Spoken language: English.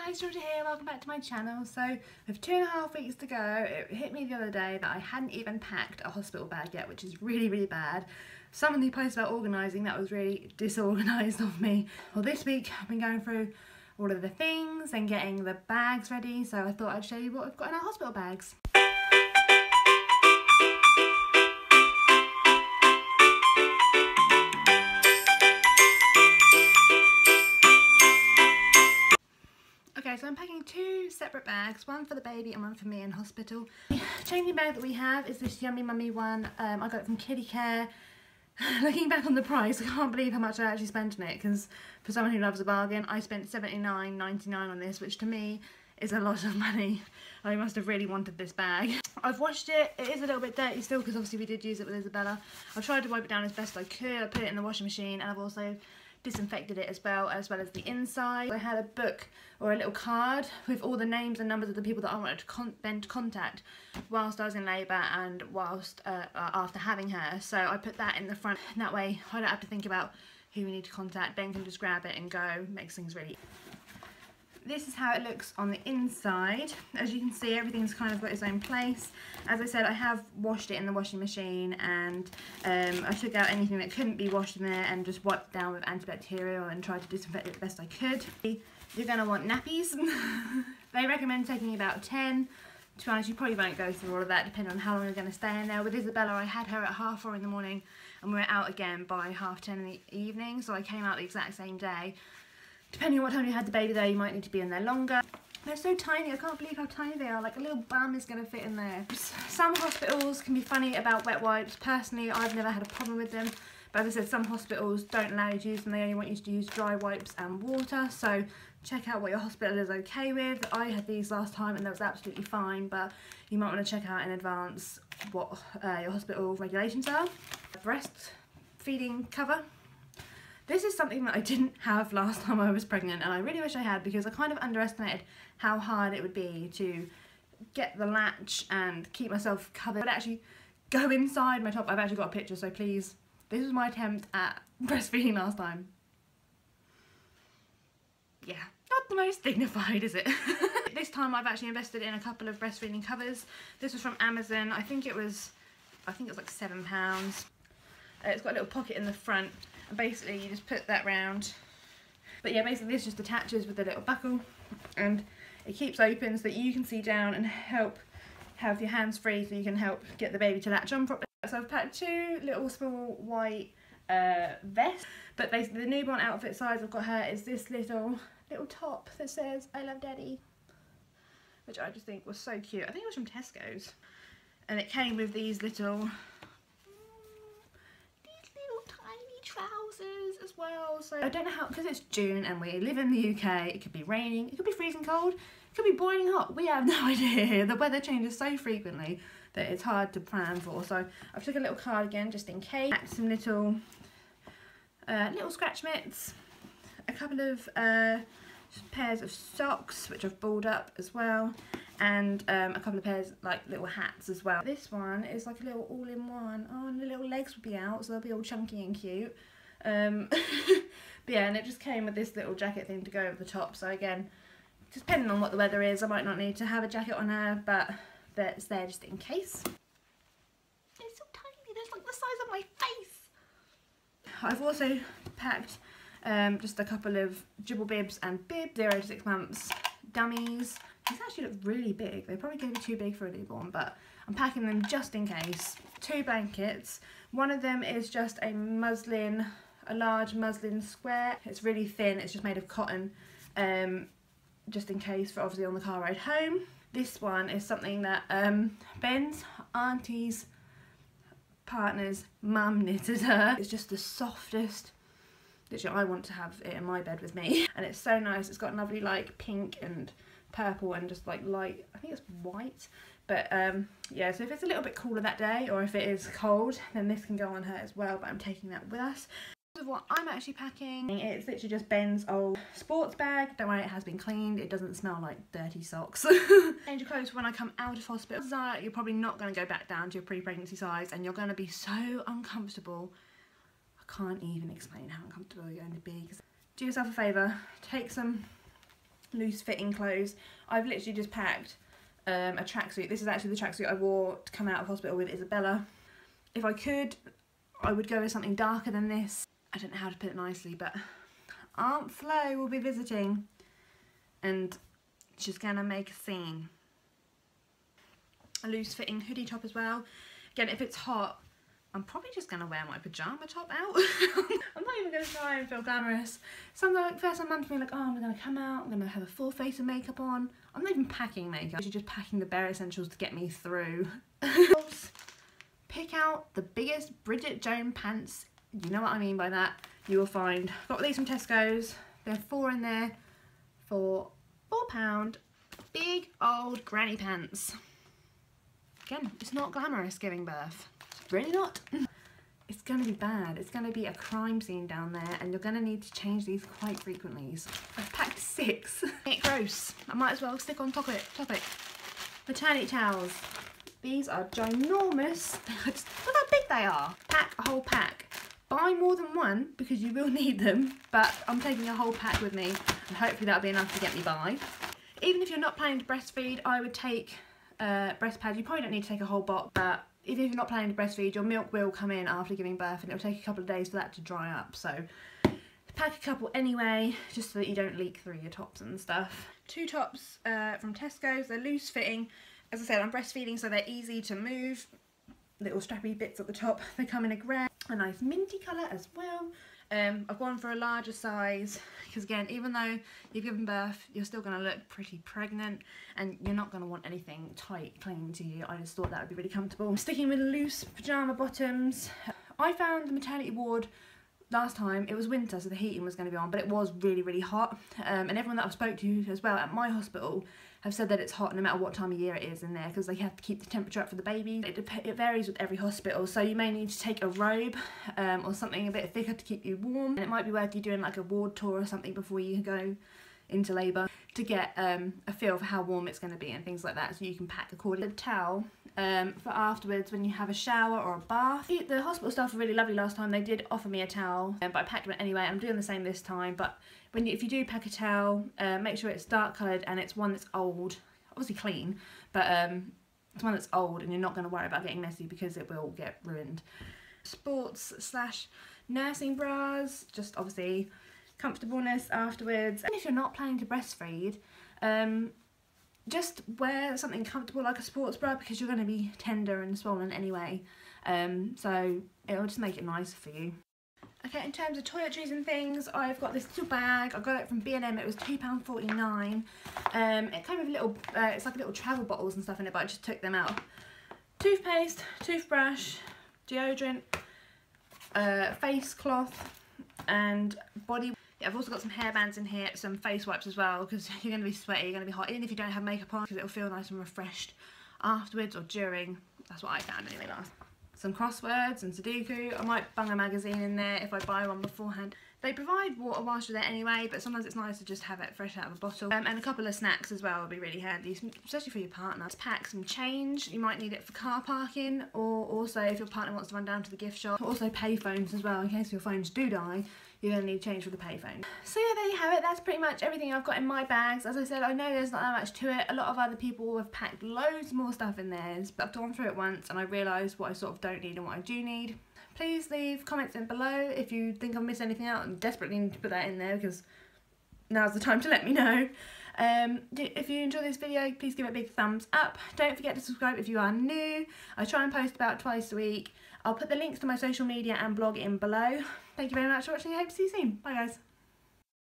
guys, Georgia here, welcome back to my channel. So with two and a half weeks to go, it hit me the other day that I hadn't even packed a hospital bag yet, which is really, really bad. Someone who posted about organising, that was really disorganised of me. Well this week I've been going through all of the things and getting the bags ready, so I thought I'd show you what we've got in our hospital bags. Okay, so I'm packing two separate bags, one for the baby and one for me in hospital. The changing bag that we have is this Yummy Mummy one. Um, I got it from Kiddicare. Looking back on the price, I can't believe how much I actually spent on it because for someone who loves a bargain, I spent $79.99 on this, which to me is a lot of money. I must have really wanted this bag. I've washed it. It is a little bit dirty still because obviously we did use it with Isabella. I've tried to wipe it down as best I could. I put it in the washing machine and I've also disinfected it as well as well as the inside. I had a book or a little card with all the names and numbers of the people that I wanted to con to contact whilst I was in labour and whilst uh, uh, after having her. So I put that in the front. That way I don't have to think about who we need to contact. Ben can just grab it and go makes things really this is how it looks on the inside. As you can see, everything's kind of got its own place. As I said, I have washed it in the washing machine and um, I took out anything that couldn't be washed in there and just wiped down with antibacterial and tried to disinfect it the best I could. You're to want nappies. they recommend taking about 10. To be honest, you probably won't go through all of that depending on how long you're going to stay in there. With Isabella, I had her at half four in the morning and we were out again by half 10 in the evening. So I came out the exact same day. Depending on what time you had the baby there, you might need to be in there longer. They're so tiny, I can't believe how tiny they are. Like a little bum is to fit in there. Some hospitals can be funny about wet wipes. Personally, I've never had a problem with them. But as I said, some hospitals don't allow you to use them. They only want you to use dry wipes and water. So check out what your hospital is okay with. I had these last time and that was absolutely fine. But you might want to check out in advance what uh, your hospital regulations are. Breast feeding cover this is something that I didn't have last time I was pregnant and I really wish I had because I kind of underestimated how hard it would be to get the latch and keep myself covered but actually go inside my top. I've actually got a picture so please, this was my attempt at breastfeeding last time. Yeah, not the most dignified is it? this time I've actually invested in a couple of breastfeeding covers. This was from Amazon, I think it was, I think it was like seven pounds. Uh, it's got a little pocket in the front and basically you just put that round but yeah basically this just attaches with a little buckle and it keeps open so that you can see down and help have your hands free so you can help get the baby to latch on properly. So I've packed two little small white uh, vests but basically the newborn outfit size I've got her is this little little top that says I love daddy which I just think was so cute. I think it was from Tesco's and it came with these little as well. So I don't know how, because it's June and we live in the UK, it could be raining, it could be freezing cold, it could be boiling hot. We have no idea. The weather changes so frequently that it's hard to plan for. So I've took a little cardigan just in case. Some little, uh, little scratch mitts, a couple of uh, pairs of socks, which I've balled up as well and um, a couple of pairs like little hats as well. This one is like a little all-in-one. Oh, and the little legs will be out, so they'll be all chunky and cute. Um, but yeah, and it just came with this little jacket thing to go over the top. So again, depending on what the weather is, I might not need to have a jacket on her, but that's there just in case. It's so tiny, There's like the size of my face. I've also packed um, just a couple of Jibble Bibs and Bib, 0 to 6 months dummies. These actually look really big. They're probably going to be too big for a newborn, but I'm packing them just in case. Two blankets. One of them is just a muslin, a large muslin square. It's really thin. It's just made of cotton, um, just in case for obviously on the car ride home. This one is something that um, Ben's auntie's partner's mum knitted her. It's just the softest literally I want to have it in my bed with me and it's so nice it's got lovely like pink and purple and just like light I think it's white but um yeah so if it's a little bit cooler that day or if it is cold then this can go on her as well but I'm taking that with us of what I'm actually packing it's literally just Ben's old sports bag don't worry it has been cleaned it doesn't smell like dirty socks change your clothes when I come out of hospital you're probably not going to go back down to your pre-pregnancy size and you're going to be so uncomfortable I can't even explain how uncomfortable you're going to be do yourself a favour take some loose fitting clothes. I've literally just packed um, a tracksuit. This is actually the tracksuit I wore to come out of hospital with Isabella. If I could, I would go with something darker than this. I don't know how to put it nicely, but Aunt Flo will be visiting and she's gonna make a scene. A loose fitting hoodie top as well. Again, if it's hot, I'm probably just going to wear my pyjama top out. I'm not even going to try and feel glamorous. Some like first time mum to me like, oh, I'm going to come out, I'm going to have a full face of makeup on. I'm not even packing makeup. I'm just packing the bare essentials to get me through. Pick out the biggest Bridget Jones pants. You know what I mean by that. You will find. Got these from Tesco's. There are four in there for £4. Big old granny pants. Again, it's not glamorous giving birth really not. it's going to be bad. It's going to be a crime scene down there and you're going to need to change these quite frequently. So I've packed six. Get gross. I might as well stick on. Topic. Maternity towels. These are ginormous. Look how big they are. Pack a whole pack. Buy more than one because you will need them. But I'm taking a whole pack with me and hopefully that'll be enough to get me by. Even if you're not planning to breastfeed, I would take uh, breast pads. You probably don't need to take a whole box, but if you're not planning to breastfeed, your milk will come in after giving birth and it'll take a couple of days for that to dry up. So pack a couple anyway, just so that you don't leak through your tops and stuff. Two tops uh, from Tesco's, they're loose fitting. As I said, I'm breastfeeding so they're easy to move. Little strappy bits at the top. They come in a grey, a nice minty colour as well. Um, I've gone for a larger size because again, even though you've given birth, you're still going to look pretty pregnant and you're not going to want anything tight clinging to you. I just thought that would be really comfortable. Sticking with loose pyjama bottoms. I found the maternity ward last time it was winter so the heating was going to be on but it was really really hot um, and everyone that I've spoke to as well at my hospital have said that it's hot no matter what time of year it is in there because they have to keep the temperature up for the babies. It, it varies with every hospital so you may need to take a robe um, or something a bit thicker to keep you warm and it might be worth you doing like a ward tour or something before you go into labour to get um, a feel for how warm it's going to be and things like that so you can pack accordingly. The towel um, for afterwards when you have a shower or a bath. The hospital staff were really lovely last time. They did offer me a towel, um, but I packed one anyway. I'm doing the same this time, but when you, if you do pack a towel, uh, make sure it's dark coloured and it's one that's old, obviously clean, but um, it's one that's old and you're not going to worry about getting messy because it will get ruined. Sports slash nursing bras, just obviously comfortableness afterwards. And if you're not planning to breastfeed, um, just wear something comfortable like a sports bra because you're going to be tender and swollen anyway. Um, so it'll just make it nicer for you. Okay, in terms of toiletries and things, I've got this little bag. I got it from B&M. It was £2.49. Um, it came with a little, uh, it's like little travel bottles and stuff in it, but I just took them out. Toothpaste, toothbrush, deodorant, uh, face cloth, and body I've also got some hairbands in here, some face wipes as well because you're going to be sweaty, you're going to be hot, even if you don't have makeup on because it'll feel nice and refreshed afterwards or during. That's what I found anyway last. Some crosswords and Sudoku. I might bung a magazine in there if I buy one beforehand. They provide water whilst you're there anyway, but sometimes it's nice to just have it fresh out of a bottle. Um, and a couple of snacks as well would be really handy, especially for your partner. Pack some change, you might need it for car parking, or also if your partner wants to run down to the gift shop. Also payphones as well, in case your phones do die you're going to need change for the payphone. So yeah, there you have it. That's pretty much everything I've got in my bags. As I said, I know there's not that much to it. A lot of other people have packed loads more stuff in theirs, but I've gone through it once and I realised what I sort of don't need and what I do need. Please leave comments in below if you think I've missed anything out. I'm desperately need to put that in there because now's the time to let me know. Um, if you enjoy this video, please give it a big thumbs up. Don't forget to subscribe if you are new. I try and post about twice a week. I'll put the links to my social media and blog in below. Thank you very much for watching. I hope to see you soon. Bye guys.